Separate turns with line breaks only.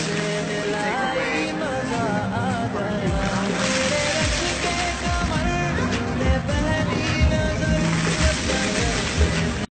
say they